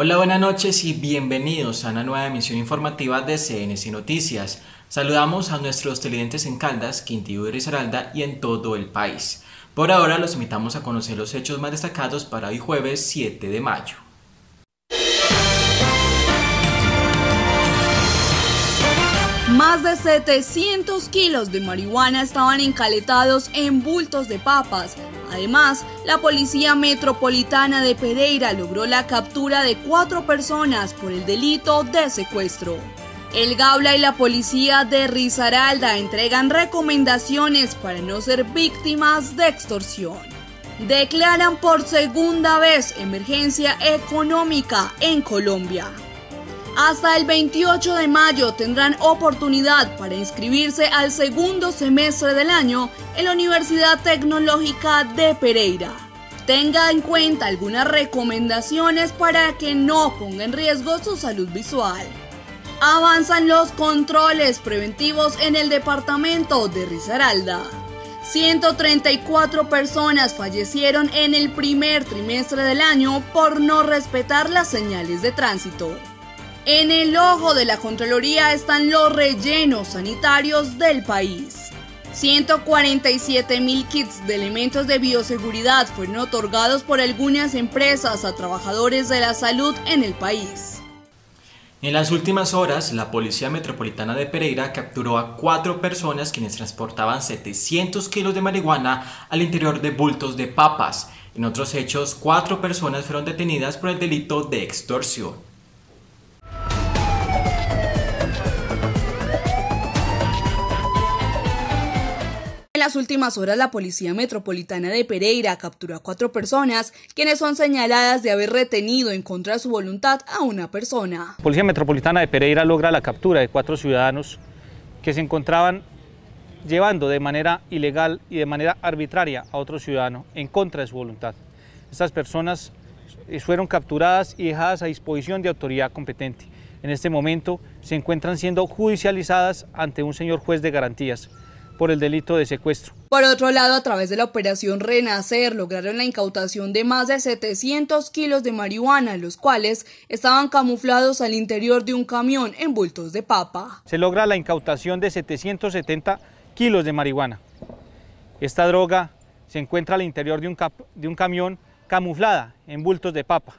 Hola, buenas noches y bienvenidos a una nueva emisión informativa de CNC Noticias. Saludamos a nuestros televidentes en Caldas, Quintillo y Risaralda y en todo el país. Por ahora los invitamos a conocer los hechos más destacados para hoy jueves 7 de mayo. Más de 700 kilos de marihuana estaban encaletados en bultos de papas. Además, la Policía Metropolitana de Pereira logró la captura de cuatro personas por el delito de secuestro. El Gaula y la policía de Risaralda entregan recomendaciones para no ser víctimas de extorsión. Declaran por segunda vez emergencia económica en Colombia. Hasta el 28 de mayo tendrán oportunidad para inscribirse al segundo semestre del año en la Universidad Tecnológica de Pereira. Tenga en cuenta algunas recomendaciones para que no ponga en riesgo su salud visual. Avanzan los controles preventivos en el departamento de Risaralda. 134 personas fallecieron en el primer trimestre del año por no respetar las señales de tránsito. En el ojo de la Contraloría están los rellenos sanitarios del país. 147 mil kits de elementos de bioseguridad fueron otorgados por algunas empresas a trabajadores de la salud en el país. En las últimas horas, la Policía Metropolitana de Pereira capturó a cuatro personas quienes transportaban 700 kilos de marihuana al interior de bultos de papas. En otros hechos, cuatro personas fueron detenidas por el delito de extorsión. En las últimas horas, la Policía Metropolitana de Pereira capturó a cuatro personas, quienes son señaladas de haber retenido en contra de su voluntad a una persona. La Policía Metropolitana de Pereira logra la captura de cuatro ciudadanos que se encontraban llevando de manera ilegal y de manera arbitraria a otro ciudadano en contra de su voluntad. Estas personas fueron capturadas y dejadas a disposición de autoridad competente. En este momento se encuentran siendo judicializadas ante un señor juez de garantías por el delito de secuestro. Por otro lado, a través de la operación Renacer, lograron la incautación de más de 700 kilos de marihuana, los cuales estaban camuflados al interior de un camión en bultos de papa. Se logra la incautación de 770 kilos de marihuana. Esta droga se encuentra al interior de un, de un camión camuflada en bultos de papa.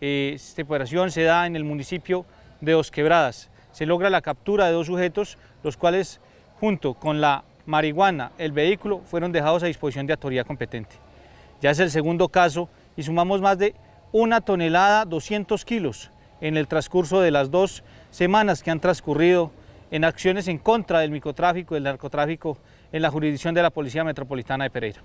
Esta operación se da en el municipio de Dos Quebradas. Se logra la captura de dos sujetos, los cuales junto con la marihuana, el vehículo, fueron dejados a disposición de autoridad competente. Ya es el segundo caso y sumamos más de una tonelada, 200 kilos, en el transcurso de las dos semanas que han transcurrido en acciones en contra del microtráfico y del narcotráfico en la jurisdicción de la Policía Metropolitana de Pereira.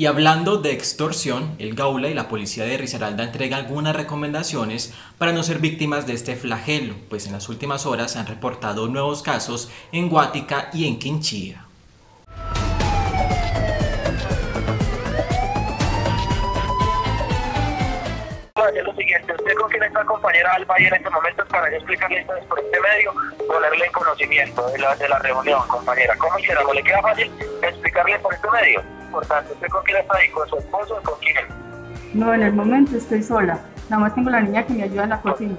Y hablando de extorsión, el Gaula y la policía de Risaralda entregan algunas recomendaciones para no ser víctimas de este flagelo, pues en las últimas horas se han reportado nuevos casos en Guática y en Quinchía. Es lo siguiente, usted con quien está compañera Alba y en estos momentos para yo explicarle entonces por este medio, ponerle en conocimiento de la, de la reunión, compañera. ¿Cómo hiciéramos? ¿Le queda fácil explicarle por este medio? importante. ¿Usted con quién está ahí? ¿Con su esposo o con quién? No, en el momento estoy sola. Nada más tengo la niña que me ayuda en la cocina.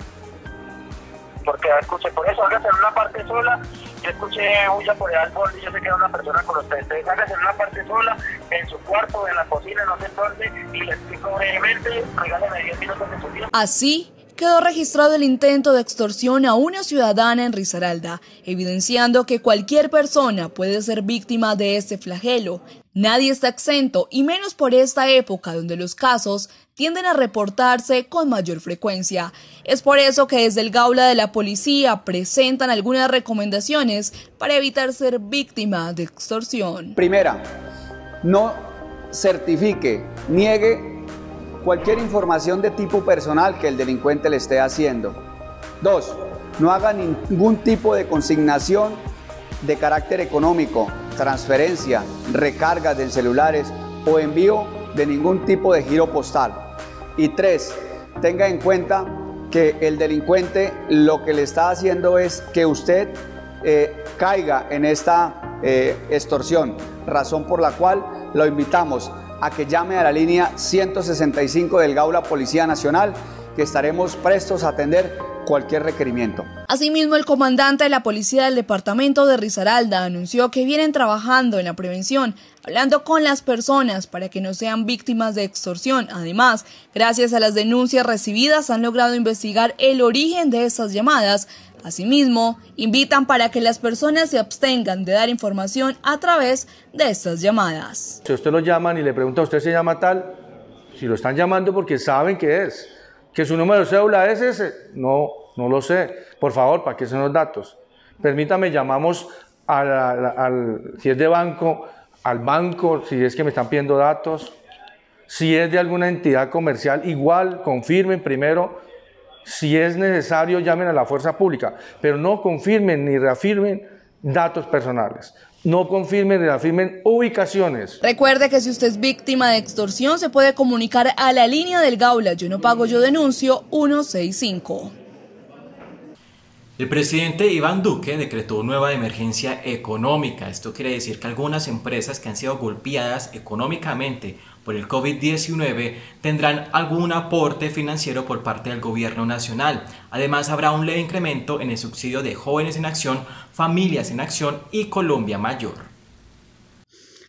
Porque escuche, por eso hágase en una parte sola. Yo escuché por el árbol y yo sé que era una persona con usted. Entonces hágase en una parte sola, en su cuarto, en la cocina, no sé dónde, y le explico brevemente, regáleme 10 minutos de su tiempo. Así quedó registrado el intento de extorsión a una ciudadana en Risaralda, evidenciando que cualquier persona puede ser víctima de este flagelo. Nadie está exento, y menos por esta época donde los casos tienden a reportarse con mayor frecuencia. Es por eso que desde el Gaula de la Policía presentan algunas recomendaciones para evitar ser víctima de extorsión. Primera, no certifique, niegue cualquier información de tipo personal que el delincuente le esté haciendo. Dos, no haga ningún tipo de consignación de carácter económico, transferencia, recarga de celulares o envío de ningún tipo de giro postal. Y tres, tenga en cuenta que el delincuente lo que le está haciendo es que usted eh, caiga en esta eh, extorsión, razón por la cual lo invitamos a que llame a la línea 165 del Gaula Policía Nacional que estaremos prestos a atender cualquier requerimiento. Asimismo, el comandante de la policía del departamento de Risaralda anunció que vienen trabajando en la prevención, hablando con las personas para que no sean víctimas de extorsión. Además, gracias a las denuncias recibidas, han logrado investigar el origen de estas llamadas. Asimismo, invitan para que las personas se abstengan de dar información a través de estas llamadas. Si usted lo llaman y le pregunta, ¿usted se llama tal? Si lo están llamando porque saben que es ¿Que su número de cédula es ese? No, no lo sé. Por favor, ¿para qué son los datos? Permítame, llamamos al, si es de banco, al banco, si es que me están pidiendo datos. Si es de alguna entidad comercial, igual, confirmen primero. Si es necesario, llamen a la fuerza pública, pero no confirmen ni reafirmen datos personales no confirmen ni afirmen ubicaciones. Recuerde que si usted es víctima de extorsión se puede comunicar a la línea del Gaula Yo no pago, yo denuncio 165. El presidente Iván Duque decretó nueva emergencia económica. Esto quiere decir que algunas empresas que han sido golpeadas económicamente por el COVID-19 tendrán algún aporte financiero por parte del gobierno nacional. Además, habrá un leve incremento en el subsidio de jóvenes en acción, familias en acción y Colombia Mayor.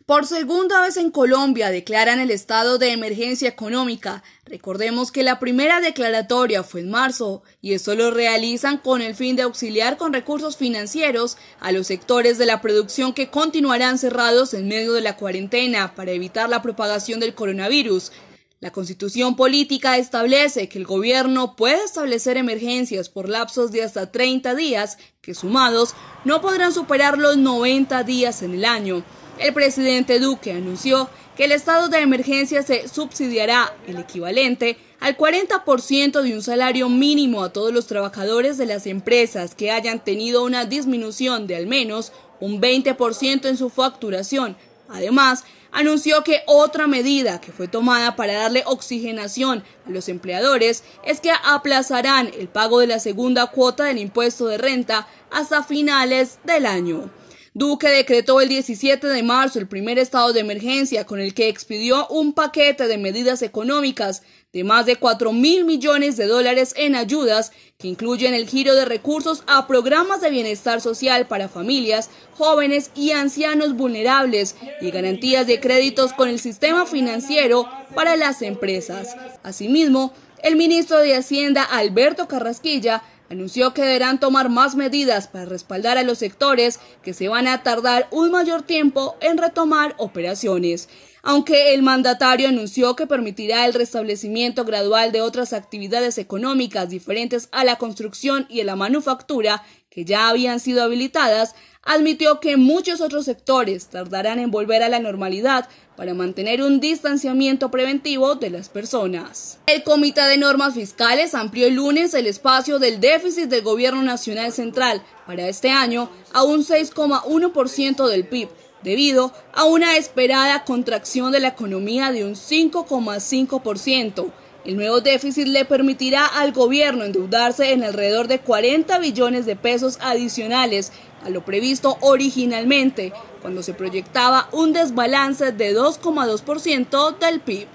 Por segunda vez en Colombia declaran el estado de emergencia económica. Recordemos que la primera declaratoria fue en marzo y esto lo realizan con el fin de auxiliar con recursos financieros a los sectores de la producción que continuarán cerrados en medio de la cuarentena para evitar la propagación del coronavirus. La constitución política establece que el gobierno puede establecer emergencias por lapsos de hasta 30 días, que sumados no podrán superar los 90 días en el año. El presidente Duque anunció que el estado de emergencia se subsidiará el equivalente al 40% de un salario mínimo a todos los trabajadores de las empresas que hayan tenido una disminución de al menos un 20% en su facturación. Además, anunció que otra medida que fue tomada para darle oxigenación a los empleadores es que aplazarán el pago de la segunda cuota del impuesto de renta hasta finales del año. Duque decretó el 17 de marzo el primer estado de emergencia con el que expidió un paquete de medidas económicas de más de 4 mil millones de dólares en ayudas que incluyen el giro de recursos a programas de bienestar social para familias, jóvenes y ancianos vulnerables y garantías de créditos con el sistema financiero para las empresas. Asimismo, el ministro de Hacienda, Alberto Carrasquilla, anunció que deberán tomar más medidas para respaldar a los sectores que se van a tardar un mayor tiempo en retomar operaciones. Aunque el mandatario anunció que permitirá el restablecimiento gradual de otras actividades económicas diferentes a la construcción y a la manufactura que ya habían sido habilitadas, admitió que muchos otros sectores tardarán en volver a la normalidad para mantener un distanciamiento preventivo de las personas. El Comité de Normas Fiscales amplió el lunes el espacio del déficit del Gobierno Nacional Central para este año a un 6,1% del PIB, debido a una esperada contracción de la economía de un 5,5%. El nuevo déficit le permitirá al gobierno endeudarse en alrededor de 40 billones de pesos adicionales a lo previsto originalmente, cuando se proyectaba un desbalance de 2,2% del PIB.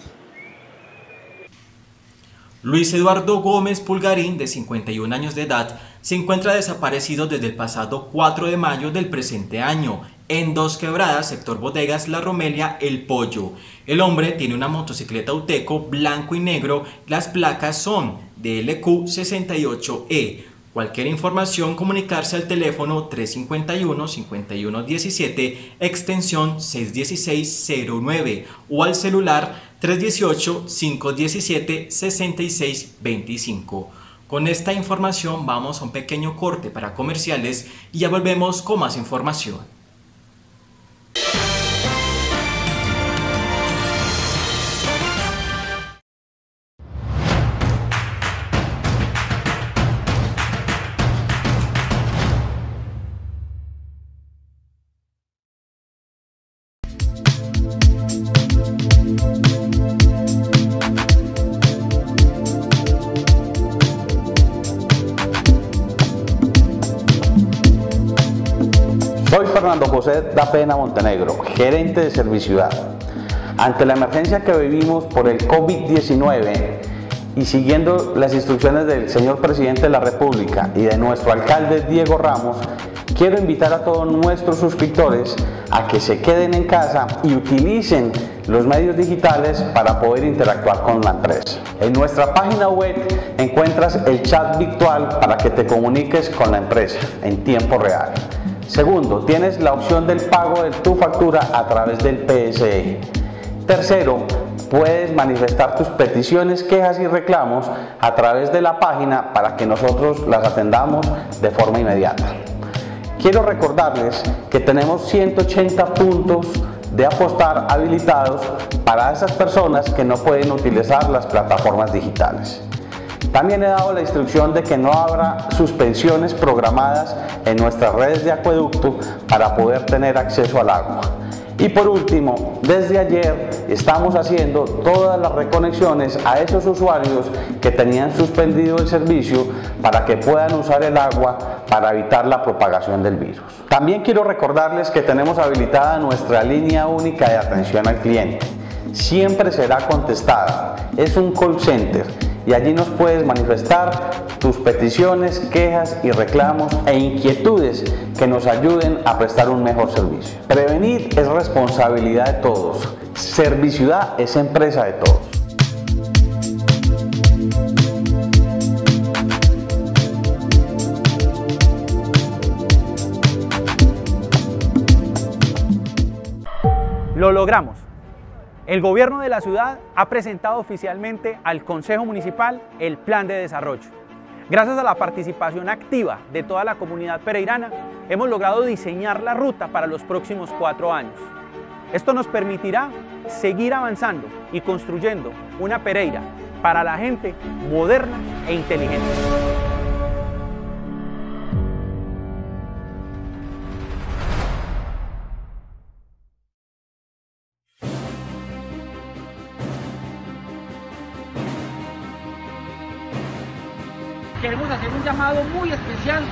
Luis Eduardo Gómez Pulgarín, de 51 años de edad, se encuentra desaparecido desde el pasado 4 de mayo del presente año en Dos Quebradas, sector Bodegas La Romelia, El Pollo. El hombre tiene una motocicleta Uteco blanco y negro, las placas son DLQ68E. Cualquier información, comunicarse al teléfono 351-5117, extensión 61609 o al celular 318-517-6625. Con esta información vamos a un pequeño corte para comerciales y ya volvemos con más información. José da Pena Montenegro, gerente de Ciudad. Ante la emergencia que vivimos por el COVID-19 y siguiendo las instrucciones del señor presidente de la República y de nuestro alcalde Diego Ramos, quiero invitar a todos nuestros suscriptores a que se queden en casa y utilicen los medios digitales para poder interactuar con la empresa. En nuestra página web encuentras el chat virtual para que te comuniques con la empresa en tiempo real. Segundo, tienes la opción del pago de tu factura a través del PSE. Tercero, puedes manifestar tus peticiones, quejas y reclamos a través de la página para que nosotros las atendamos de forma inmediata. Quiero recordarles que tenemos 180 puntos de apostar habilitados para esas personas que no pueden utilizar las plataformas digitales. También he dado la instrucción de que no habrá suspensiones programadas en nuestras redes de acueducto para poder tener acceso al agua. Y por último, desde ayer estamos haciendo todas las reconexiones a esos usuarios que tenían suspendido el servicio para que puedan usar el agua para evitar la propagación del virus. También quiero recordarles que tenemos habilitada nuestra línea única de atención al cliente. Siempre será contestada. Es un call center y allí nos puedes manifestar tus peticiones, quejas y reclamos e inquietudes que nos ayuden a prestar un mejor servicio. Prevenir es responsabilidad de todos. Serviciudad es empresa de todos. Lo logramos. El gobierno de la ciudad ha presentado oficialmente al Consejo Municipal el plan de desarrollo. Gracias a la participación activa de toda la comunidad pereirana, hemos logrado diseñar la ruta para los próximos cuatro años. Esto nos permitirá seguir avanzando y construyendo una Pereira para la gente moderna e inteligente. Queremos hacer un llamado muy especial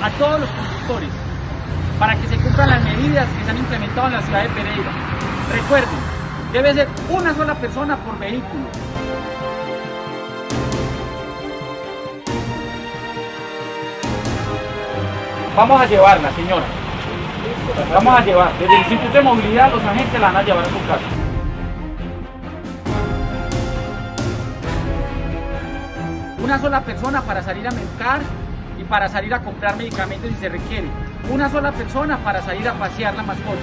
a todos los conductores para que se cumplan las medidas que se han implementado en la ciudad de Pereira. Recuerden, debe ser una sola persona por vehículo. Vamos a llevarla, señora. Vamos a llevar. Desde el Instituto de Movilidad los agentes la van a llevar a su casa. Una sola persona para salir a mercar y para salir a comprar medicamentos si se requiere. Una sola persona para salir a pasear la mascota.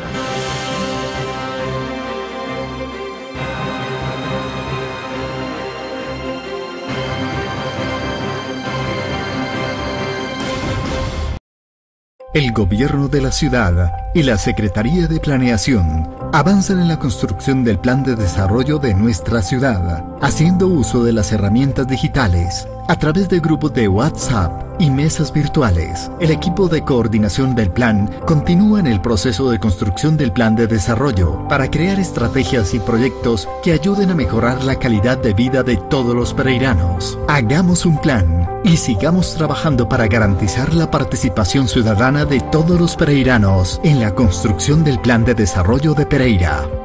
El gobierno de la ciudad y la Secretaría de Planeación avanzan en la construcción del plan de desarrollo de nuestra ciudad, haciendo uso de las herramientas digitales a través de grupos de WhatsApp y mesas virtuales. El equipo de coordinación del plan continúa en el proceso de construcción del plan de desarrollo para crear estrategias y proyectos que ayuden a mejorar la calidad de vida de todos los pereiranos. Hagamos un plan y sigamos trabajando para garantizar la participación ciudadana de todos los pereiranos en la construcción del plan de desarrollo de Pereira.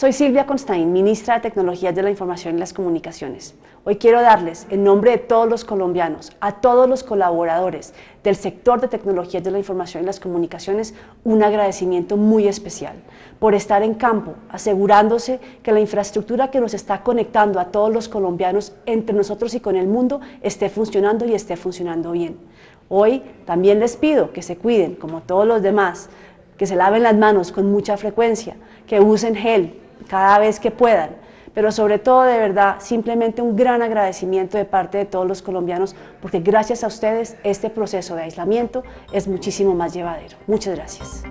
Soy Silvia Constain, ministra de Tecnologías de la Información y las Comunicaciones. Hoy quiero darles, en nombre de todos los colombianos, a todos los colaboradores del sector de tecnologías de la información y las comunicaciones, un agradecimiento muy especial por estar en campo, asegurándose que la infraestructura que nos está conectando a todos los colombianos entre nosotros y con el mundo esté funcionando y esté funcionando bien. Hoy también les pido que se cuiden, como todos los demás, que se laven las manos con mucha frecuencia, que usen gel, cada vez que puedan. Pero sobre todo, de verdad, simplemente un gran agradecimiento de parte de todos los colombianos, porque gracias a ustedes este proceso de aislamiento es muchísimo más llevadero. Muchas gracias.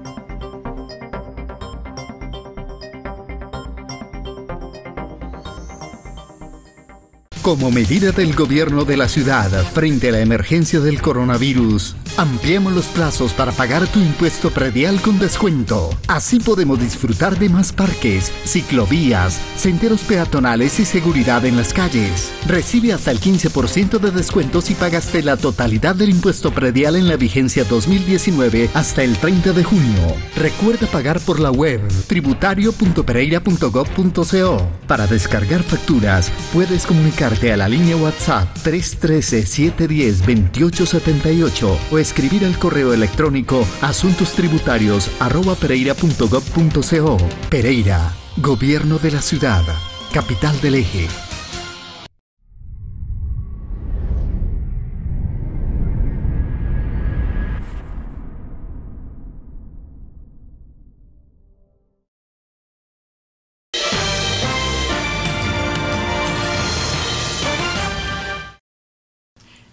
Como medida del gobierno de la ciudad frente a la emergencia del coronavirus, ampliamos los plazos para pagar tu impuesto predial con descuento. Así podemos disfrutar de más parques, ciclovías, senderos peatonales y seguridad en las calles. Recibe hasta el 15% de descuento si pagaste la totalidad del impuesto predial en la vigencia 2019 hasta el 30 de junio. Recuerda pagar por la web tributario.pereira.gov.co. Para descargar facturas, puedes comunicarte a la línea WhatsApp 313-710-2878 o escribir al correo electrónico asuntоstributarios.pereira.gov.co. Pereira, Gobierno de la Ciudad, Capital del Eje.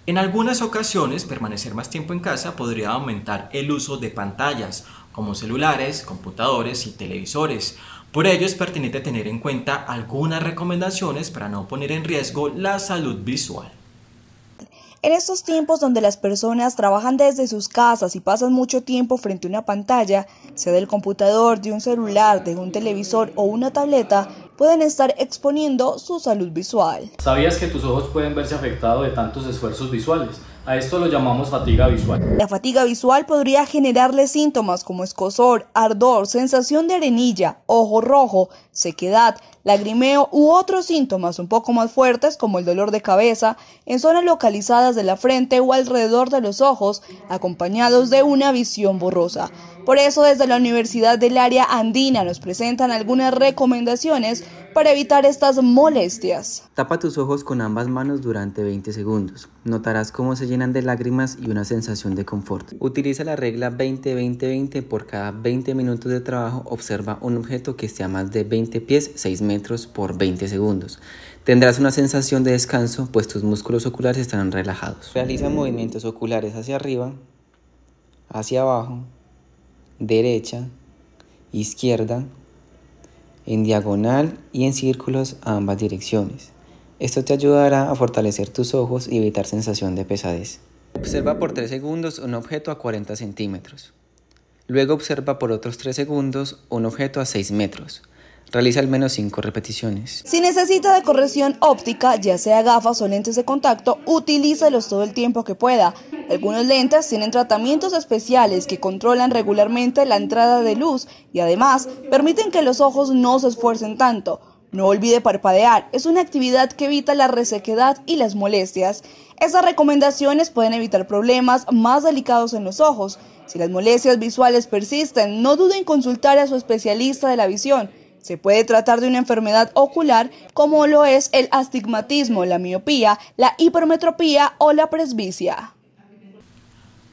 En algunas ocasiones, permanecer más tiempo en casa podría aumentar el uso de pantallas, como celulares, computadores y televisores. Por ello es pertinente tener en cuenta algunas recomendaciones para no poner en riesgo la salud visual. En estos tiempos donde las personas trabajan desde sus casas y pasan mucho tiempo frente a una pantalla, sea del computador, de un celular, de un televisor o una tableta, pueden estar exponiendo su salud visual. ¿Sabías que tus ojos pueden verse afectados de tantos esfuerzos visuales? A esto lo llamamos fatiga visual. La fatiga visual podría generarle síntomas como escosor, ardor, sensación de arenilla, ojo rojo, sequedad, lagrimeo u otros síntomas un poco más fuertes como el dolor de cabeza en zonas localizadas de la frente o alrededor de los ojos, acompañados de una visión borrosa. Por eso desde la Universidad del Área Andina nos presentan algunas recomendaciones para evitar estas molestias. Tapa tus ojos con ambas manos durante 20 segundos. Notarás cómo se llenan de lágrimas y una sensación de confort. Utiliza la regla 20-20-20 por cada 20 minutos de trabajo. Observa un objeto que esté a más de 20 pies, 6 metros por 20 segundos. Tendrás una sensación de descanso, pues tus músculos oculares estarán relajados. Realiza movimientos oculares hacia arriba, hacia abajo, derecha, izquierda, en diagonal y en círculos a ambas direcciones. Esto te ayudará a fortalecer tus ojos y evitar sensación de pesadez. Observa por 3 segundos un objeto a 40 centímetros. Luego observa por otros 3 segundos un objeto a 6 metros. Realiza al menos 5 repeticiones. Si necesita de corrección óptica, ya sea gafas o lentes de contacto, utilícelos todo el tiempo que pueda. Algunos lentes tienen tratamientos especiales que controlan regularmente la entrada de luz y además permiten que los ojos no se esfuercen tanto. No olvide parpadear, es una actividad que evita la resequedad y las molestias. Estas recomendaciones pueden evitar problemas más delicados en los ojos. Si las molestias visuales persisten, no duden en consultar a su especialista de la visión. Se puede tratar de una enfermedad ocular como lo es el astigmatismo, la miopía, la hipermetropía o la presbicia.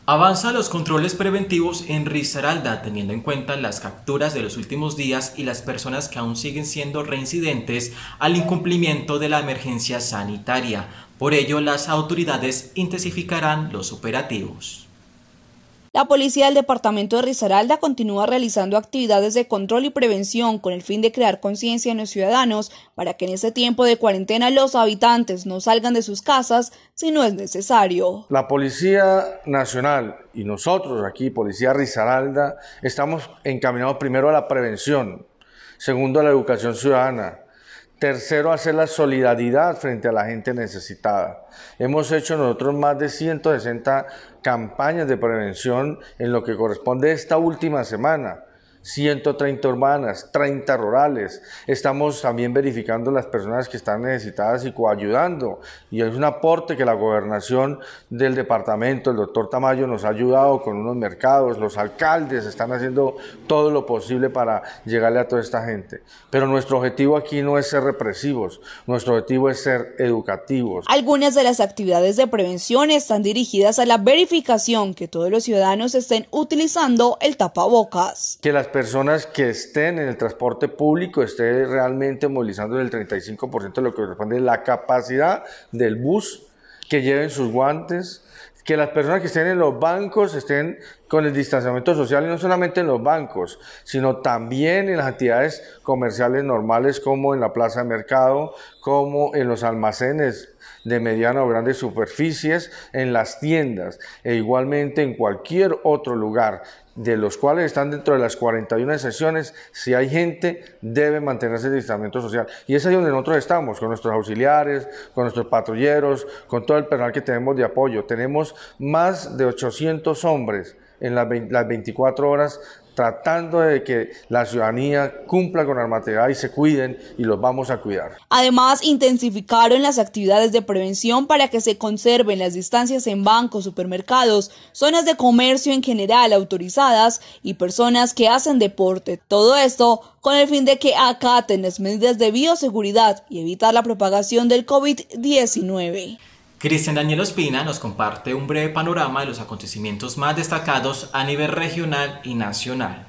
Avanza los controles preventivos en Risaralda, teniendo en cuenta las capturas de los últimos días y las personas que aún siguen siendo reincidentes al incumplimiento de la emergencia sanitaria. Por ello, las autoridades intensificarán los operativos. La policía del departamento de Risaralda continúa realizando actividades de control y prevención con el fin de crear conciencia en los ciudadanos para que en este tiempo de cuarentena los habitantes no salgan de sus casas si no es necesario. La Policía Nacional y nosotros aquí, Policía Risaralda, estamos encaminados primero a la prevención, segundo a la educación ciudadana, Tercero, hacer la solidaridad frente a la gente necesitada. Hemos hecho nosotros más de 160 campañas de prevención en lo que corresponde esta última semana. 130 urbanas, 30 rurales. Estamos también verificando las personas que están necesitadas y coayudando. Y es un aporte que la gobernación del departamento, el doctor Tamayo, nos ha ayudado con unos mercados. Los alcaldes están haciendo todo lo posible para llegarle a toda esta gente. Pero nuestro objetivo aquí no es ser represivos, nuestro objetivo es ser educativos. Algunas de las actividades de prevención están dirigidas a la verificación que todos los ciudadanos estén utilizando el tapabocas. Que las personas que estén en el transporte público estén realmente movilizando el 35% de lo que corresponde la capacidad del bus, que lleven sus guantes, que las personas que estén en los bancos estén con el distanciamiento social y no solamente en los bancos, sino también en las actividades comerciales normales como en la plaza de mercado, como en los almacenes de mediana o grandes superficies, en las tiendas e igualmente en cualquier otro lugar de los cuales están dentro de las 41 sesiones, si hay gente, debe mantenerse el distanciamiento social. Y es ahí donde nosotros estamos, con nuestros auxiliares, con nuestros patrulleros, con todo el personal que tenemos de apoyo. Tenemos más de 800 hombres en las, 24 horas tratando de que la ciudadanía cumpla con la normativa y se cuiden y los vamos a cuidar. Además, intensificaron las actividades de prevención para que se conserven las distancias en bancos, supermercados, zonas de comercio en general autorizadas y personas que hacen deporte. Todo esto con el fin de que acaten las medidas de bioseguridad y evitar la propagación del COVID-19. Cristian Daniel Ospina nos comparte un breve panorama de los acontecimientos más destacados a nivel regional y nacional.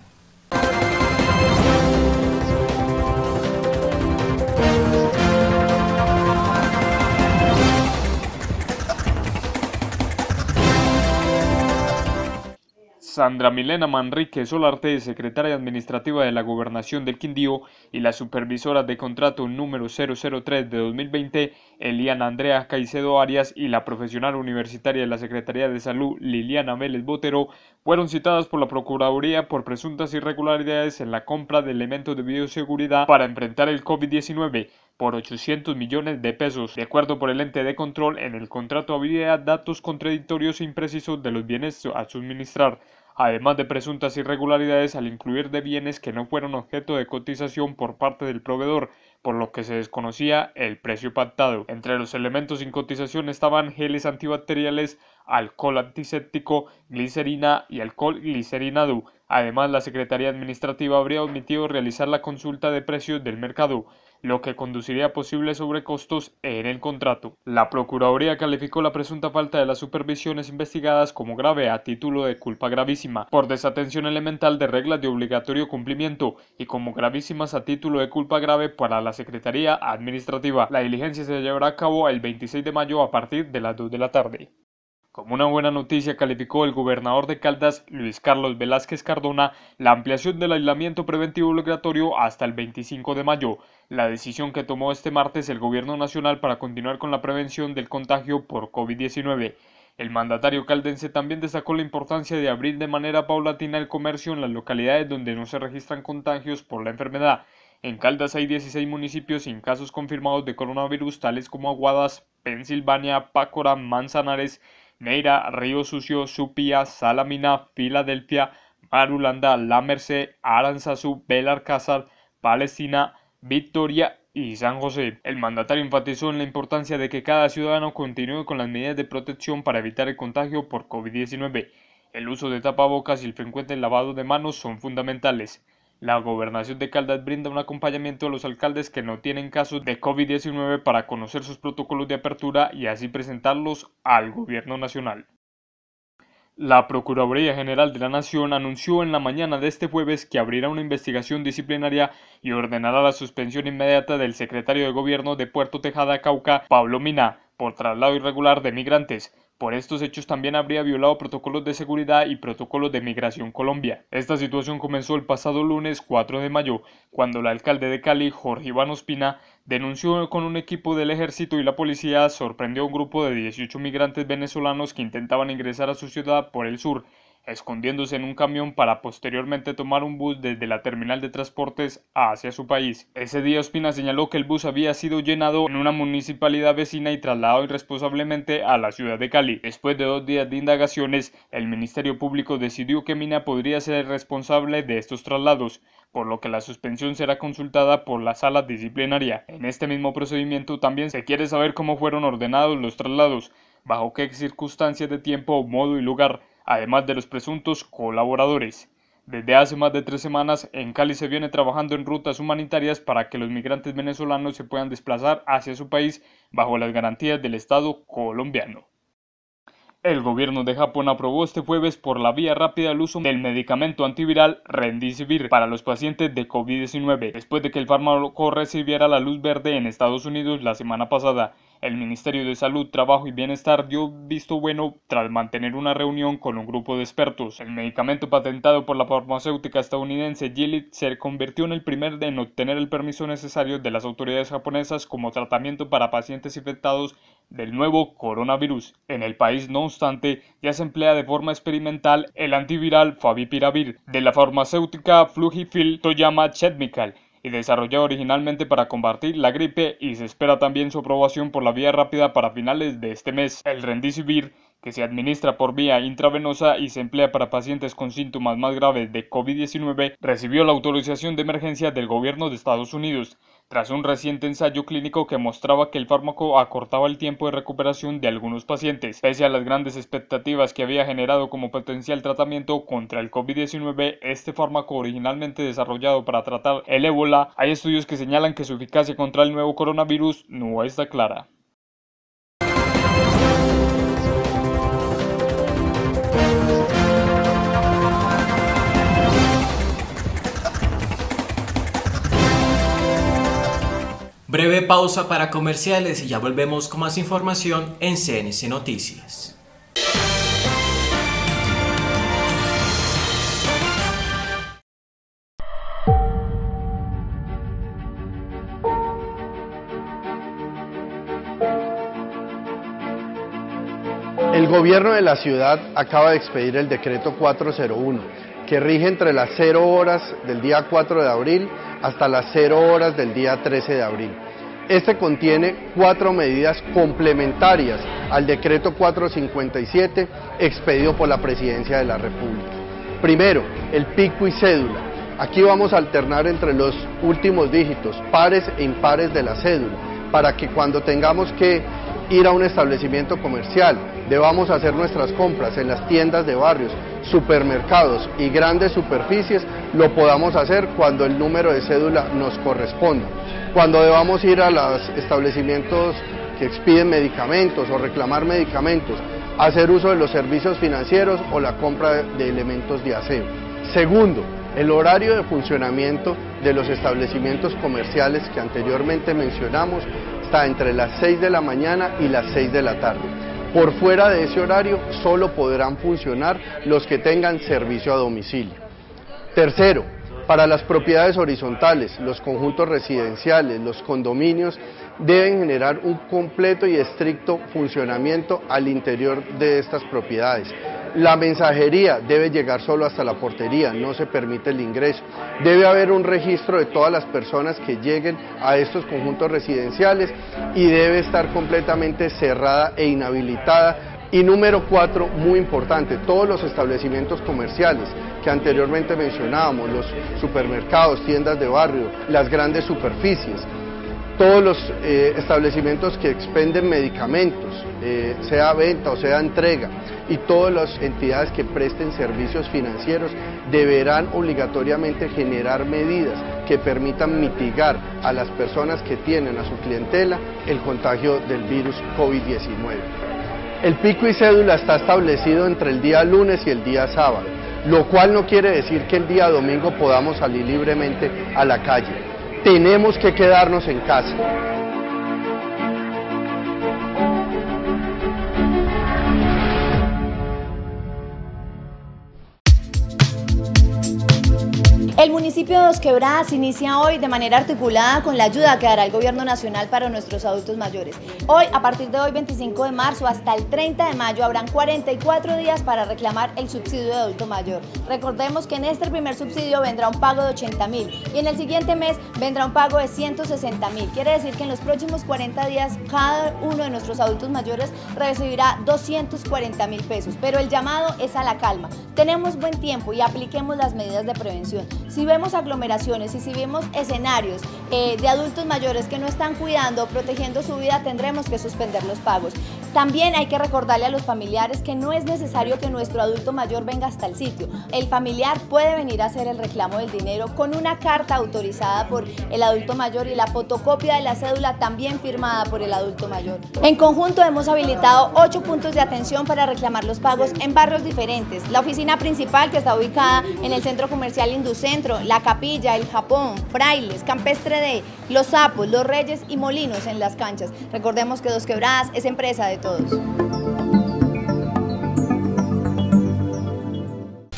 Sandra Milena Manrique Solarte, secretaria administrativa de la Gobernación del Quindío, y la supervisora de contrato número 003 de 2020, Eliana Andrea Caicedo Arias, y la profesional universitaria de la Secretaría de Salud, Liliana Vélez Botero, fueron citadas por la Procuraduría por presuntas irregularidades en la compra de elementos de bioseguridad para enfrentar el COVID-19 por 800 millones de pesos. De acuerdo por el ente de control, en el contrato había datos contradictorios e imprecisos de los bienes a suministrar además de presuntas irregularidades al incluir de bienes que no fueron objeto de cotización por parte del proveedor, por lo que se desconocía el precio pactado. Entre los elementos sin cotización estaban geles antibacteriales, alcohol antiséptico, glicerina y alcohol glicerinado. Además, la Secretaría Administrativa habría omitido realizar la consulta de precios del mercado, lo que conduciría a posibles sobrecostos en el contrato. La Procuraduría calificó la presunta falta de las supervisiones investigadas como grave a título de culpa gravísima por desatención elemental de reglas de obligatorio cumplimiento y como gravísimas a título de culpa grave para la Secretaría Administrativa. La diligencia se llevará a cabo el 26 de mayo a partir de las 2 de la tarde. Como una buena noticia calificó el gobernador de Caldas, Luis Carlos Velázquez Cardona, la ampliación del aislamiento preventivo obligatorio hasta el 25 de mayo, la decisión que tomó este martes el gobierno nacional para continuar con la prevención del contagio por COVID-19. El mandatario caldense también destacó la importancia de abrir de manera paulatina el comercio en las localidades donde no se registran contagios por la enfermedad. En Caldas hay 16 municipios sin casos confirmados de coronavirus tales como Aguadas, Pensilvania, Pácora, Manzanares, Neira, Río Sucio, Supía, Salamina, Filadelfia, Marulanda, La Merced, Aranzazú, Belarcázar, Palestina, Victoria y San José. El mandatario enfatizó en la importancia de que cada ciudadano continúe con las medidas de protección para evitar el contagio por COVID-19. El uso de tapabocas y el frecuente lavado de manos son fundamentales. La gobernación de Caldas brinda un acompañamiento a los alcaldes que no tienen casos de COVID-19 para conocer sus protocolos de apertura y así presentarlos al gobierno nacional. La Procuraduría General de la Nación anunció en la mañana de este jueves que abrirá una investigación disciplinaria y ordenará la suspensión inmediata del secretario de Gobierno de Puerto Tejada, Cauca, Pablo Mina, por traslado irregular de migrantes. Por estos hechos también habría violado protocolos de seguridad y protocolos de migración Colombia. Esta situación comenzó el pasado lunes 4 de mayo, cuando el alcalde de Cali, Jorge Iván Ospina, denunció con un equipo del ejército y la policía sorprendió a un grupo de 18 migrantes venezolanos que intentaban ingresar a su ciudad por el sur escondiéndose en un camión para posteriormente tomar un bus desde la terminal de transportes hacia su país. Ese día Ospina señaló que el bus había sido llenado en una municipalidad vecina y trasladado irresponsablemente a la ciudad de Cali. Después de dos días de indagaciones, el Ministerio Público decidió que Mina podría ser responsable de estos traslados, por lo que la suspensión será consultada por la sala disciplinaria. En este mismo procedimiento también se quiere saber cómo fueron ordenados los traslados, bajo qué circunstancias de tiempo, modo y lugar, además de los presuntos colaboradores. Desde hace más de tres semanas, en Cali se viene trabajando en rutas humanitarias para que los migrantes venezolanos se puedan desplazar hacia su país bajo las garantías del Estado colombiano. El gobierno de Japón aprobó este jueves por la vía rápida el uso del medicamento antiviral Rendisivir para los pacientes de COVID-19, después de que el fármaco recibiera la luz verde en Estados Unidos la semana pasada. El Ministerio de Salud, Trabajo y Bienestar dio visto bueno tras mantener una reunión con un grupo de expertos. El medicamento patentado por la farmacéutica estadounidense Gilead se convirtió en el primer en obtener el permiso necesario de las autoridades japonesas como tratamiento para pacientes infectados del nuevo coronavirus. En el país, no obstante, ya se emplea de forma experimental el antiviral Favipiravir de la farmacéutica Fujifilm Toyama Chemical y desarrollado originalmente para combatir la gripe y se espera también su aprobación por la vía rápida para finales de este mes. El Rendisivir que se administra por vía intravenosa y se emplea para pacientes con síntomas más graves de COVID-19, recibió la autorización de emergencia del gobierno de Estados Unidos tras un reciente ensayo clínico que mostraba que el fármaco acortaba el tiempo de recuperación de algunos pacientes. Pese a las grandes expectativas que había generado como potencial tratamiento contra el COVID-19, este fármaco originalmente desarrollado para tratar el ébola, hay estudios que señalan que su eficacia contra el nuevo coronavirus no está clara. Breve pausa para comerciales y ya volvemos con más información en CNC Noticias. El gobierno de la ciudad acaba de expedir el decreto 401, que rige entre las 0 horas del día 4 de abril hasta las 0 horas del día 13 de abril. Este contiene cuatro medidas complementarias al decreto 457 expedido por la Presidencia de la República. Primero, el pico y cédula. Aquí vamos a alternar entre los últimos dígitos, pares e impares de la cédula, para que cuando tengamos que ir a un establecimiento comercial, debamos hacer nuestras compras en las tiendas de barrios, supermercados y grandes superficies, lo podamos hacer cuando el número de cédula nos corresponda. Cuando debamos ir a los establecimientos que expiden medicamentos o reclamar medicamentos, hacer uso de los servicios financieros o la compra de elementos de aseo. Segundo, el horario de funcionamiento de los establecimientos comerciales que anteriormente mencionamos está entre las 6 de la mañana y las 6 de la tarde. Por fuera de ese horario solo podrán funcionar los que tengan servicio a domicilio. Tercero, para las propiedades horizontales, los conjuntos residenciales, los condominios deben generar un completo y estricto funcionamiento al interior de estas propiedades. La mensajería debe llegar solo hasta la portería, no se permite el ingreso. Debe haber un registro de todas las personas que lleguen a estos conjuntos residenciales y debe estar completamente cerrada e inhabilitada y número cuatro, muy importante, todos los establecimientos comerciales que anteriormente mencionábamos, los supermercados, tiendas de barrio, las grandes superficies, todos los eh, establecimientos que expenden medicamentos, eh, sea venta o sea entrega, y todas las entidades que presten servicios financieros deberán obligatoriamente generar medidas que permitan mitigar a las personas que tienen a su clientela el contagio del virus COVID-19. El pico y cédula está establecido entre el día lunes y el día sábado, lo cual no quiere decir que el día domingo podamos salir libremente a la calle. Tenemos que quedarnos en casa. El municipio de Dos Quebradas inicia hoy de manera articulada con la ayuda que dará el Gobierno Nacional para nuestros adultos mayores. Hoy, a partir de hoy, 25 de marzo, hasta el 30 de mayo, habrán 44 días para reclamar el subsidio de adulto mayor. Recordemos que en este primer subsidio vendrá un pago de 80 mil y en el siguiente mes vendrá un pago de 160 mil. Quiere decir que en los próximos 40 días cada uno de nuestros adultos mayores recibirá 240 mil pesos. Pero el llamado es a la calma. Tenemos buen tiempo y apliquemos las medidas de prevención. Si vemos aglomeraciones y si vemos escenarios eh, de adultos mayores que no están cuidando, protegiendo su vida, tendremos que suspender los pagos. También hay que recordarle a los familiares que no es necesario que nuestro adulto mayor venga hasta el sitio. El familiar puede venir a hacer el reclamo del dinero con una carta autorizada por el adulto mayor y la fotocopia de la cédula también firmada por el adulto mayor. En conjunto hemos habilitado ocho puntos de atención para reclamar los pagos en barrios diferentes. La oficina principal que está ubicada en el centro comercial Inducentro la Capilla, el Japón, Frailes, Campestre D, Los Sapos, Los Reyes y Molinos en las canchas. Recordemos que Dos Quebradas es empresa de todos.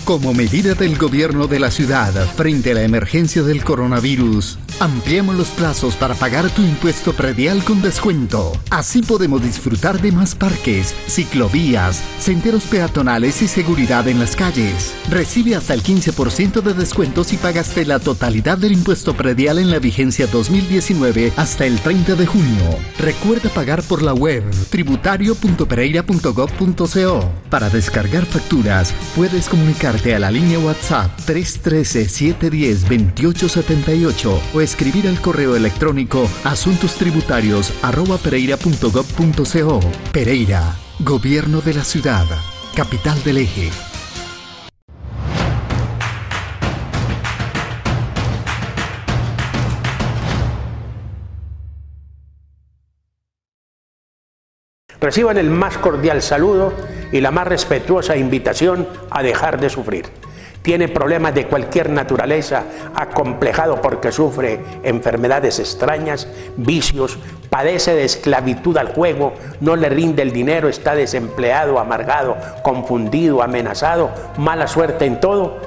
Como medida del gobierno de la ciudad frente a la emergencia del coronavirus, ampliamos los plazos para pagar tu impuesto predial con descuento. Así podemos disfrutar de más parques, ciclovías, senderos peatonales y seguridad en las calles. Recibe hasta el 15% de descuento si pagaste la totalidad del impuesto predial en la vigencia 2019 hasta el 30 de junio. Recuerda pagar por la web tributario.pereira.gov.co. Para descargar facturas, puedes comunicar a la línea WhatsApp 313-710-2878 o escribir al correo electrónico asuntоstributarios.pereira.gov.co. Pereira, Gobierno de la Ciudad, Capital del Eje. Reciban el más cordial saludo y la más respetuosa invitación a dejar de sufrir. Tiene problemas de cualquier naturaleza, acomplejado porque sufre enfermedades extrañas, vicios, padece de esclavitud al juego, no le rinde el dinero, está desempleado, amargado, confundido, amenazado, mala suerte en todo.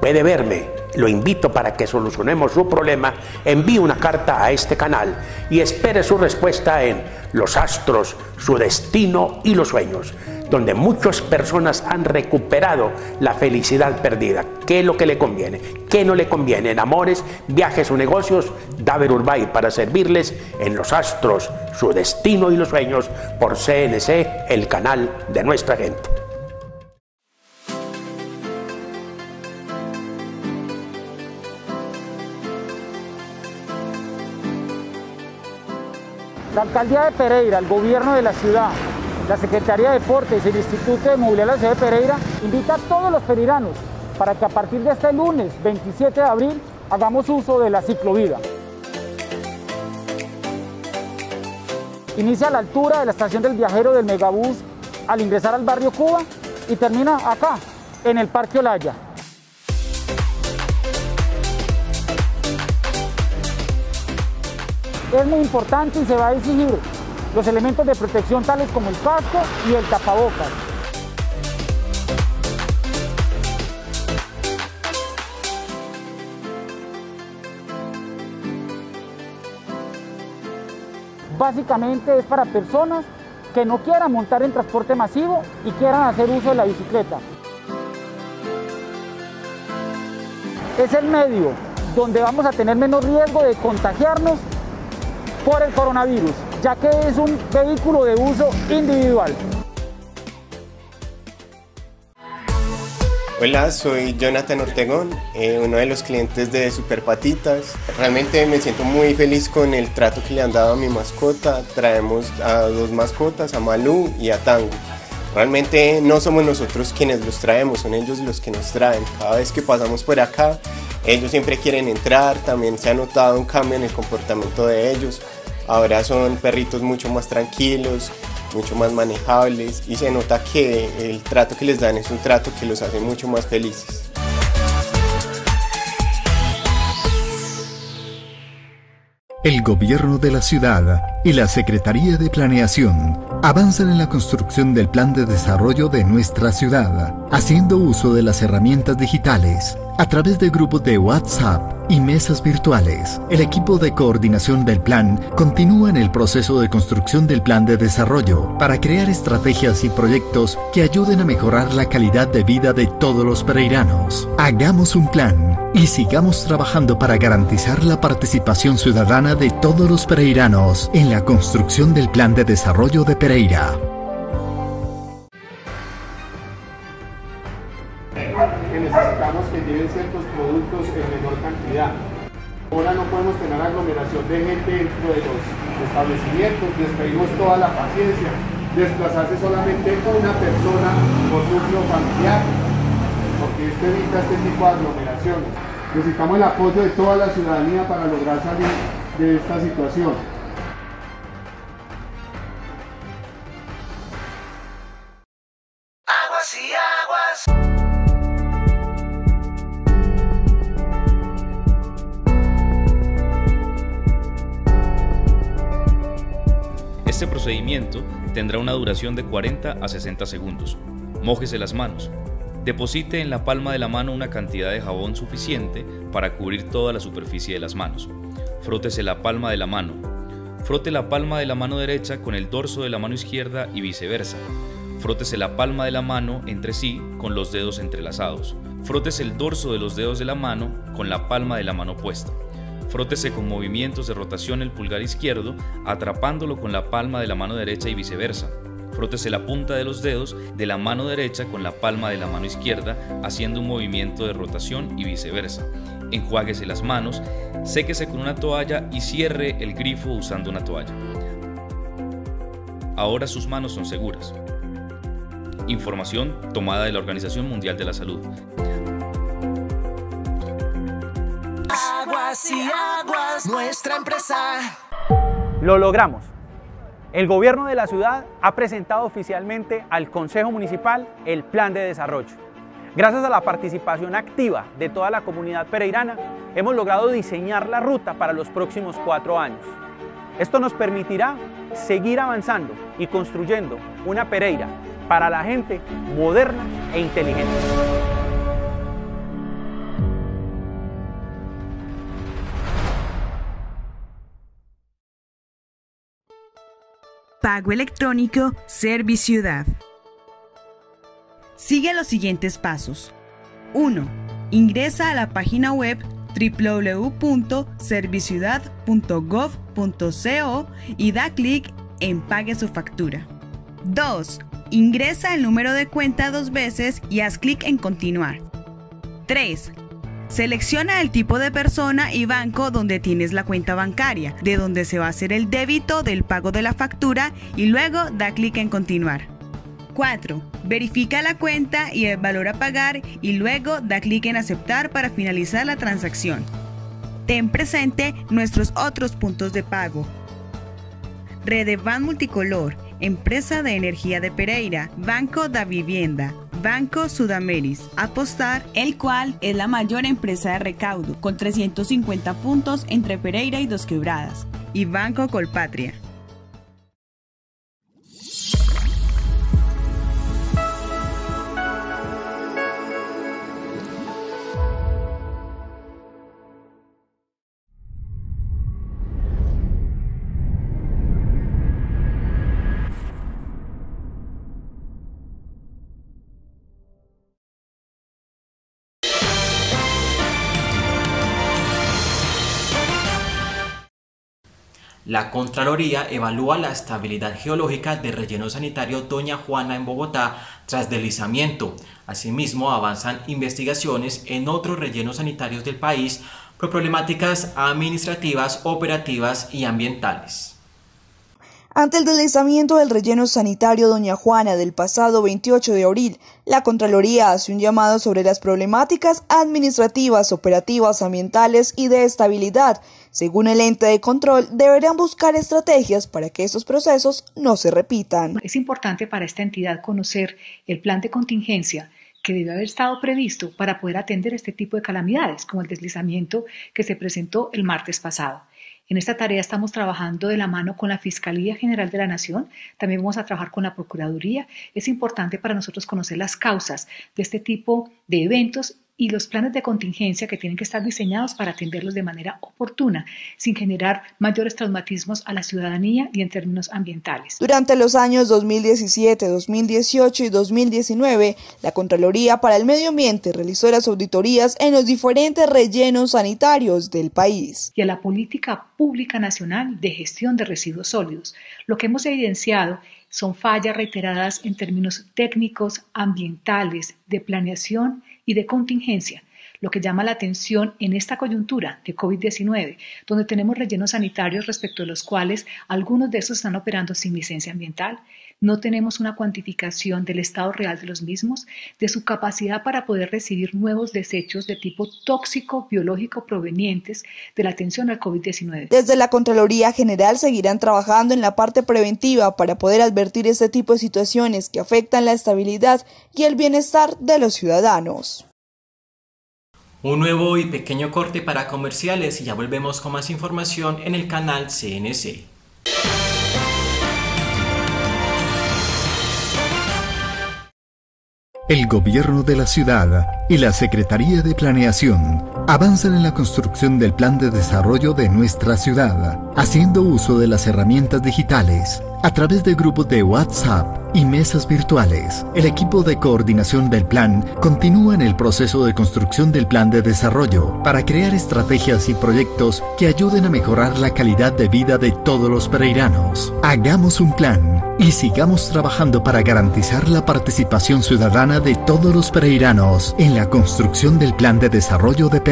Puede verme, lo invito para que solucionemos su problema, envíe una carta a este canal y espere su respuesta en Los astros, su destino y los sueños donde muchas personas han recuperado la felicidad perdida. ¿Qué es lo que le conviene? ¿Qué no le conviene? En amores, viajes o negocios, Daver Urbay para servirles en los astros, su destino y los sueños por CNC, el canal de nuestra gente. La alcaldía de Pereira, el gobierno de la ciudad, la Secretaría de Deportes y el Instituto de Movilidad de la Ciudad Pereira invita a todos los pereiranos para que a partir de este lunes 27 de abril hagamos uso de la ciclovida. Inicia a la altura de la estación del viajero del Megabús al ingresar al barrio Cuba y termina acá, en el Parque Olaya. Es muy importante y se va a exigir los elementos de protección tales como el casco y el tapabocas. Básicamente es para personas que no quieran montar en transporte masivo y quieran hacer uso de la bicicleta. Es el medio donde vamos a tener menos riesgo de contagiarnos por el coronavirus ya que es un vehículo de uso individual. Hola, soy Jonathan Ortegón, eh, uno de los clientes de Super Patitas. Realmente me siento muy feliz con el trato que le han dado a mi mascota. Traemos a dos mascotas, a Malú y a Tango. Realmente no somos nosotros quienes los traemos, son ellos los que nos traen. Cada vez que pasamos por acá, ellos siempre quieren entrar, también se ha notado un cambio en el comportamiento de ellos. Ahora son perritos mucho más tranquilos, mucho más manejables y se nota que el trato que les dan es un trato que los hace mucho más felices. El gobierno de la ciudad y la Secretaría de Planeación avanzan en la construcción del plan de desarrollo de nuestra ciudad, haciendo uso de las herramientas digitales a través de grupos de WhatsApp y mesas virtuales, el equipo de coordinación del plan continúa en el proceso de construcción del plan de desarrollo para crear estrategias y proyectos que ayuden a mejorar la calidad de vida de todos los pereiranos. Hagamos un plan y sigamos trabajando para garantizar la participación ciudadana de todos los pereiranos en la construcción del plan de desarrollo de Pereira. Ahora no podemos tener aglomeración de gente dentro de los establecimientos, les pedimos toda la paciencia, desplazarse solamente una persona por núcleo familiar, porque esto evita este tipo de Necesitamos el apoyo de toda la ciudadanía para lograr salir de esta situación. Aguas y aguas. Este procedimiento tendrá una duración de 40 a 60 segundos. Mójese las manos. Deposite en la palma de la mano una cantidad de jabón suficiente para cubrir toda la superficie de las manos. Frótese la palma de la mano. Frote la palma de la mano derecha con el dorso de la mano izquierda y viceversa. Frótese la palma de la mano entre sí con los dedos entrelazados. Frótese el dorso de los dedos de la mano con la palma de la mano puesta. Frótese con movimientos de rotación el pulgar izquierdo, atrapándolo con la palma de la mano derecha y viceversa. Frótese la punta de los dedos de la mano derecha con la palma de la mano izquierda, haciendo un movimiento de rotación y viceversa. Enjuáguese las manos, séquese con una toalla y cierre el grifo usando una toalla. Ahora sus manos son seguras. Información tomada de la Organización Mundial de la Salud. Aguas y aguas, nuestra empresa. Lo logramos. El gobierno de la ciudad ha presentado oficialmente al Consejo Municipal el plan de desarrollo. Gracias a la participación activa de toda la comunidad pereirana, hemos logrado diseñar la ruta para los próximos cuatro años. Esto nos permitirá seguir avanzando y construyendo una Pereira para la gente moderna e inteligente. Pago electrónico Serviciudad. Sigue los siguientes pasos. 1. Ingresa a la página web www.serviciudad.gov.co y da clic en Pague su factura. 2. Ingresa el número de cuenta dos veces y haz clic en Continuar. 3. Selecciona el tipo de persona y banco donde tienes la cuenta bancaria, de donde se va a hacer el débito del pago de la factura y luego da clic en Continuar. 4. Verifica la cuenta y el valor a pagar y luego da clic en Aceptar para finalizar la transacción. Ten presente nuestros otros puntos de pago. Redevan Multicolor, Empresa de Energía de Pereira, Banco da Vivienda, Banco Sudameris, Apostar, el cual es la mayor empresa de recaudo, con 350 puntos entre Pereira y Dos Quebradas, y Banco Colpatria. La Contraloría evalúa la estabilidad geológica del relleno sanitario Doña Juana en Bogotá tras deslizamiento. Asimismo, avanzan investigaciones en otros rellenos sanitarios del país por problemáticas administrativas, operativas y ambientales. Ante el deslizamiento del relleno sanitario Doña Juana del pasado 28 de abril, la Contraloría hace un llamado sobre las problemáticas administrativas, operativas, ambientales y de estabilidad. Según el ente de control, deberán buscar estrategias para que estos procesos no se repitan. Es importante para esta entidad conocer el plan de contingencia que debe haber estado previsto para poder atender este tipo de calamidades, como el deslizamiento que se presentó el martes pasado. En esta tarea estamos trabajando de la mano con la Fiscalía General de la Nación, también vamos a trabajar con la Procuraduría. Es importante para nosotros conocer las causas de este tipo de eventos y los planes de contingencia que tienen que estar diseñados para atenderlos de manera oportuna, sin generar mayores traumatismos a la ciudadanía y en términos ambientales. Durante los años 2017, 2018 y 2019, la Contraloría para el Medio Ambiente realizó las auditorías en los diferentes rellenos sanitarios del país. Y a la política pública nacional de gestión de residuos sólidos. Lo que hemos evidenciado son fallas reiteradas en términos técnicos, ambientales, de planeación y de contingencia, lo que llama la atención en esta coyuntura de COVID-19, donde tenemos rellenos sanitarios respecto a los cuales algunos de estos están operando sin licencia ambiental, no tenemos una cuantificación del estado real de los mismos, de su capacidad para poder recibir nuevos desechos de tipo tóxico biológico provenientes de la atención al COVID-19. Desde la Contraloría General seguirán trabajando en la parte preventiva para poder advertir este tipo de situaciones que afectan la estabilidad y el bienestar de los ciudadanos. Un nuevo y pequeño corte para comerciales y ya volvemos con más información en el canal CNC. El gobierno de la ciudad y la Secretaría de Planeación avanzan en la construcción del plan de desarrollo de nuestra ciudad, haciendo uso de las herramientas digitales a través de grupos de WhatsApp y mesas virtuales. El equipo de coordinación del plan continúa en el proceso de construcción del plan de desarrollo para crear estrategias y proyectos que ayuden a mejorar la calidad de vida de todos los pereiranos. Hagamos un plan y sigamos trabajando para garantizar la participación ciudadana de todos los pereiranos en la construcción del plan de desarrollo de Pereira.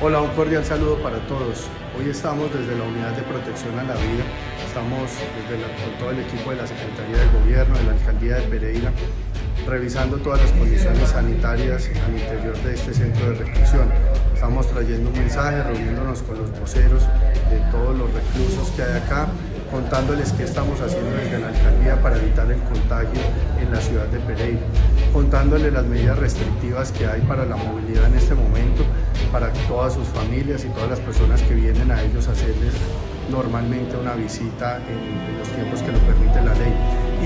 Hola, un cordial saludo para todos. Hoy estamos desde la Unidad de Protección a la Vida, estamos con todo el equipo de la Secretaría de Gobierno, de la Alcaldía de Pereira, revisando todas las condiciones sanitarias al interior de este centro de reclusión. Estamos trayendo un mensaje, reuniéndonos con los voceros de todos los reclusos que hay acá, contándoles qué estamos haciendo desde la alcaldía para evitar el contagio en la ciudad de Pereira, contándoles las medidas restrictivas que hay para la movilidad en este momento, para todas sus familias y todas las personas que vienen a ellos a hacerles normalmente una visita en, los tiempos que lo permite la ley.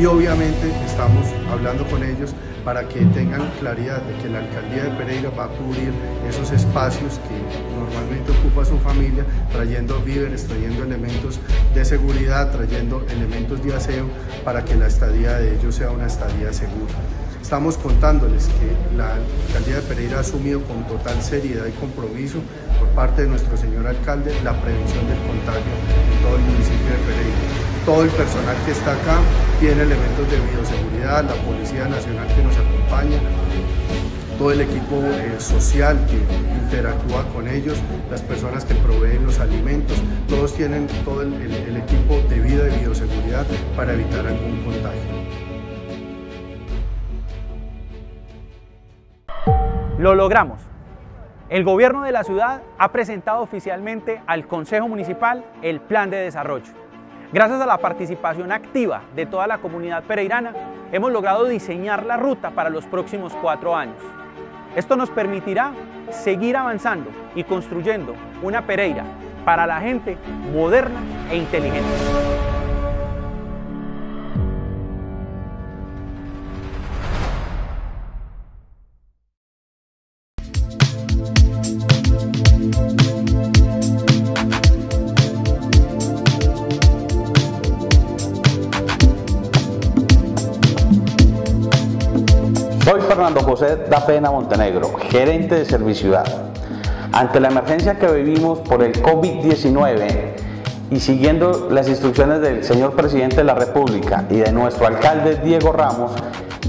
Y obviamente estamos hablando con ellos para que tengan claridad de que la alcaldía de Pereira va a cubrir esos espacios que normalmente ocupa su familia, trayendo víveres, trayendo elementos de seguridad, trayendo elementos de aseo para que la estadía de ellos sea una estadía segura. Estamos contándoles que la alcaldía de Pereira ha asumido con total seriedad y compromiso por parte de nuestro señor alcalde la prevención del contagio en todo el municipio de Pereira. Todo el personal que está acá tiene elementos de bioseguridad, la Policía Nacional que nos acompaña, todo el equipo eh, social que interactúa con ellos, las personas que proveen los alimentos, todos tienen todo el, el equipo de vida y bioseguridad para evitar algún contagio. Lo logramos. El gobierno de la ciudad ha presentado oficialmente al Consejo Municipal el plan de desarrollo. Gracias a la participación activa de toda la comunidad pereirana, hemos logrado diseñar la ruta para los próximos cuatro años. Esto nos permitirá seguir avanzando y construyendo una Pereira para la gente moderna e inteligente. Soy Fernando José da Pena Montenegro, gerente de Serviciudad. Ante la emergencia que vivimos por el COVID-19 y siguiendo las instrucciones del señor presidente de la República y de nuestro alcalde Diego Ramos,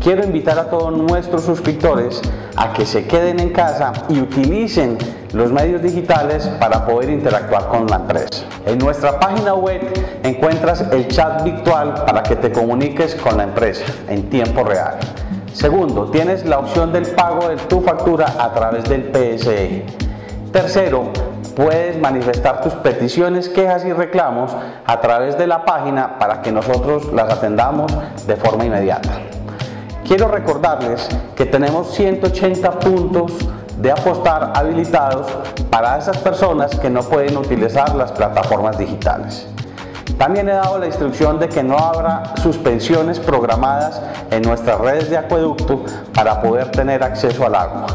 quiero invitar a todos nuestros suscriptores a que se queden en casa y utilicen los medios digitales para poder interactuar con la empresa. En nuestra página web encuentras el chat virtual para que te comuniques con la empresa en tiempo real. Segundo, tienes la opción del pago de tu factura a través del PSE. Tercero, puedes manifestar tus peticiones, quejas y reclamos a través de la página para que nosotros las atendamos de forma inmediata. Quiero recordarles que tenemos 180 puntos de apostar habilitados para esas personas que no pueden utilizar las plataformas digitales. También he dado la instrucción de que no habrá suspensiones programadas en nuestras redes de acueducto para poder tener acceso al agua.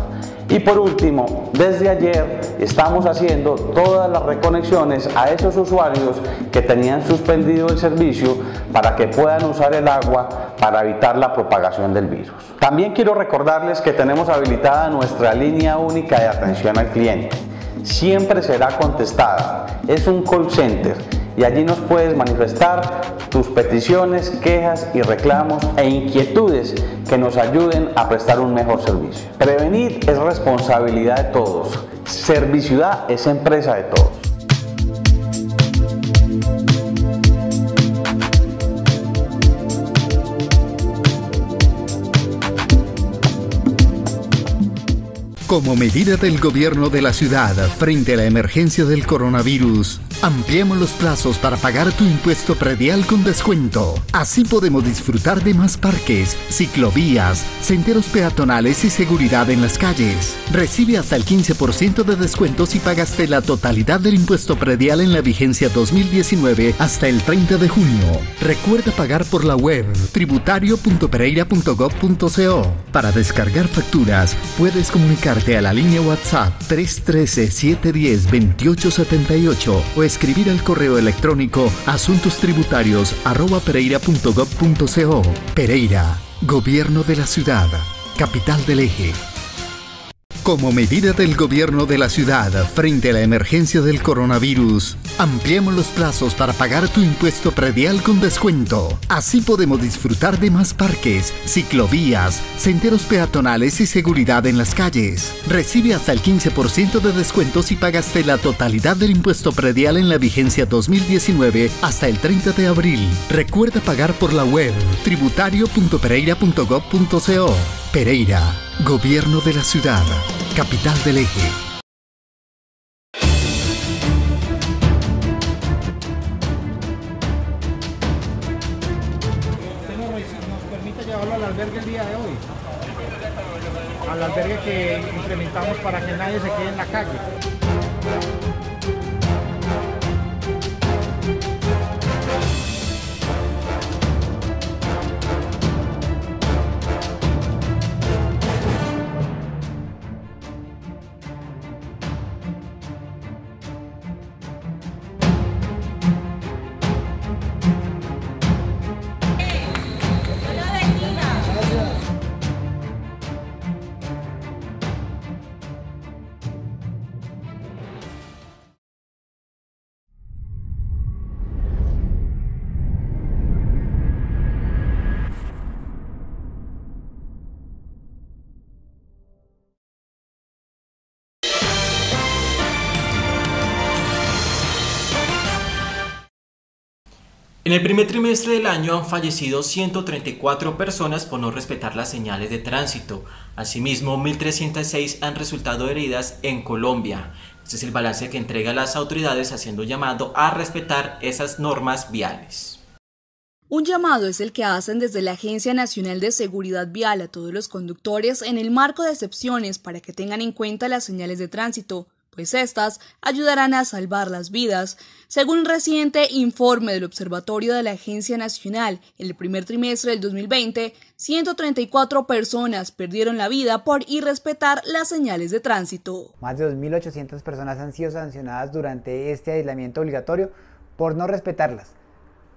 Y por último, desde ayer estamos haciendo todas las reconexiones a esos usuarios que tenían suspendido el servicio para que puedan usar el agua para evitar la propagación del virus. También quiero recordarles que tenemos habilitada nuestra línea única de atención al cliente. Siempre será contestada. Es un call center y allí nos puedes manifestar tus peticiones, quejas y reclamos e inquietudes que nos ayuden a prestar un mejor servicio. Prevenir es responsabilidad de todos. Serviciudad es empresa de todos. Como medida del gobierno de la ciudad frente a la emergencia del coronavirus, Ampliamos los plazos para pagar tu impuesto predial con descuento. Así podemos disfrutar de más parques, ciclovías, senderos peatonales y seguridad en las calles. Recibe hasta el 15% de descuento si pagaste la totalidad del impuesto predial en la vigencia 2019 hasta el 30 de junio. Recuerda pagar por la web tributario.pereira.gov.co. Para descargar facturas, puedes comunicarte a la línea WhatsApp 313-710-2878 o escribir al correo electrónico asuntоstributarios.pereira.gov.co. Pereira, Gobierno de la Ciudad, Capital del Eje. Como medida del gobierno de la ciudad frente a la emergencia del coronavirus, ampliamos los plazos para pagar tu impuesto predial con descuento. Así podemos disfrutar de más parques, ciclovías, senderos peatonales y seguridad en las calles. Recibe hasta el 15% de descuento si pagaste la totalidad del impuesto predial en la vigencia 2019 hasta el 30 de abril. Recuerda pagar por la web tributario.pereira.gov.co. Pereira, Gobierno de la Ciudad, Capital del Eje. Nos, nos permite llevarlo al albergue el día de hoy. Al albergue que implementamos para que nadie se quede en la calle. En el primer trimestre del año han fallecido 134 personas por no respetar las señales de tránsito. Asimismo, 1.306 han resultado heridas en Colombia. Este es el balance que entrega las autoridades haciendo llamado a respetar esas normas viales. Un llamado es el que hacen desde la Agencia Nacional de Seguridad Vial a todos los conductores en el marco de excepciones para que tengan en cuenta las señales de tránsito, pues estas ayudarán a salvar las vidas. Según un reciente informe del Observatorio de la Agencia Nacional, en el primer trimestre del 2020, 134 personas perdieron la vida por irrespetar las señales de tránsito. Más de 2.800 personas han sido sancionadas durante este aislamiento obligatorio por no respetarlas.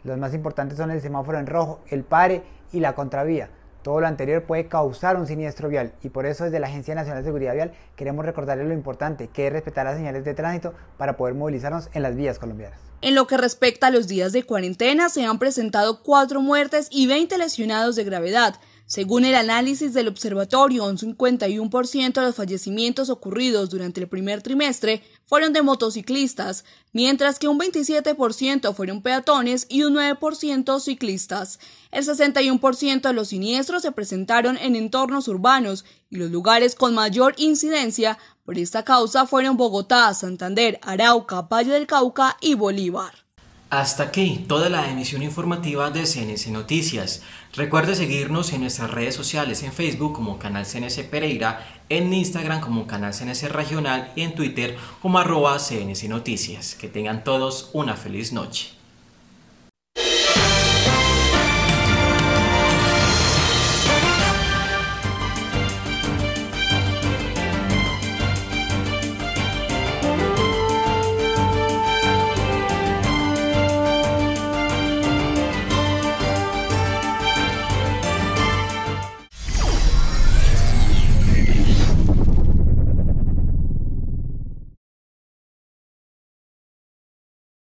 Los más importantes son el semáforo en rojo, el pare y la contravía. Todo lo anterior puede causar un siniestro vial y por eso desde la Agencia Nacional de Seguridad Vial queremos recordarles lo importante que es respetar las señales de tránsito para poder movilizarnos en las vías colombianas. En lo que respecta a los días de cuarentena, se han presentado cuatro muertes y 20 lesionados de gravedad. Según el análisis del observatorio, un 51% de los fallecimientos ocurridos durante el primer trimestre fueron de motociclistas, mientras que un 27% fueron peatones y un 9% ciclistas. El 61% de los siniestros se presentaron en entornos urbanos y los lugares con mayor incidencia por esta causa fueron Bogotá, Santander, Arauca, Valle del Cauca y Bolívar. Hasta aquí toda la emisión informativa de CNC Noticias. Recuerde seguirnos en nuestras redes sociales, en Facebook como Canal CNC Pereira, en Instagram como Canal CNC Regional y en Twitter como arroba CNC Noticias. Que tengan todos una feliz noche.